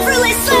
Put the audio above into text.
loverless.